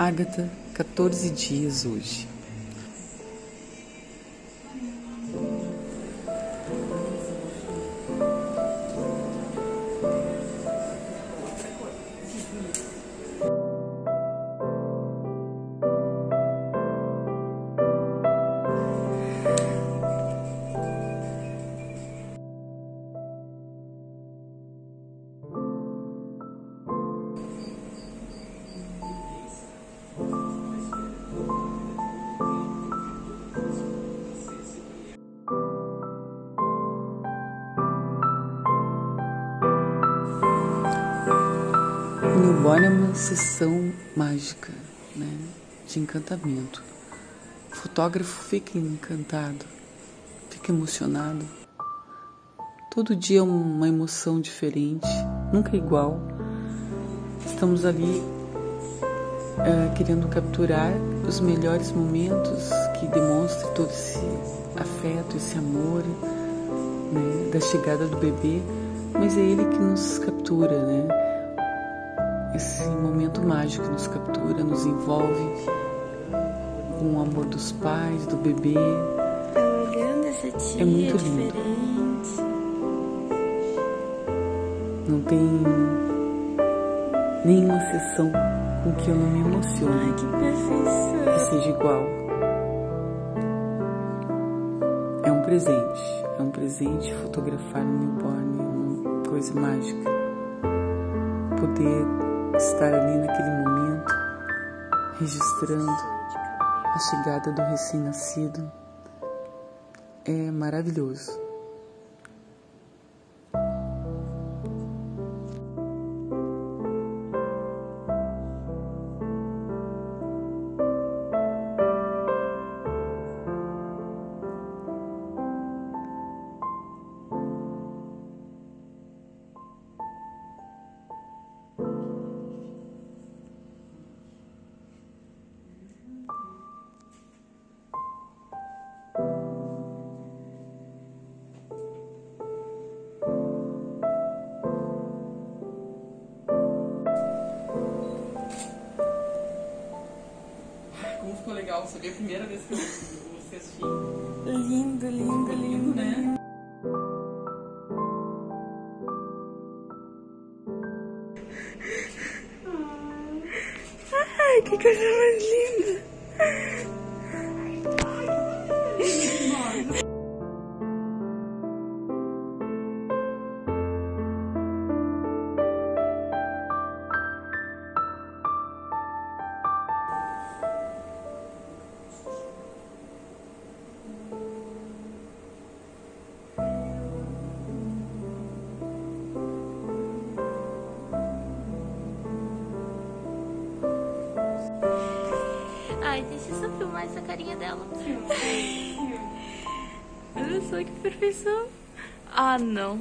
Ágata, 14 dias hoje. Newborn é uma sessão mágica, né? De encantamento. O fotógrafo fica encantado, fica emocionado. Todo dia é uma emoção diferente, nunca igual. Estamos ali é, querendo capturar os melhores momentos que demonstrem todo esse afeto, esse amor, né? Da chegada do bebê, mas é ele que nos captura, né? Esse momento mágico nos captura, nos envolve com o amor dos pais, do bebê. É muito lindo. diferente. Não tem nenhuma sessão com que eu não me emocione, que seja igual. É um presente, é um presente fotografar um newborn, é uma coisa mágica. Poder estar ali naquele momento, registrando a chegada do recém-nascido, é maravilhoso. Legal, sabia? A primeira vez que eu você assisti. Lindo, lindo, lindo. né? Ai, que coisa mais linda. Ai, deixa eu só filmar essa carinha dela. Olha só que perfeição. Ah, não.